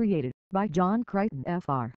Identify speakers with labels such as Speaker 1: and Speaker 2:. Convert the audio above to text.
Speaker 1: created by John Crichton Fr.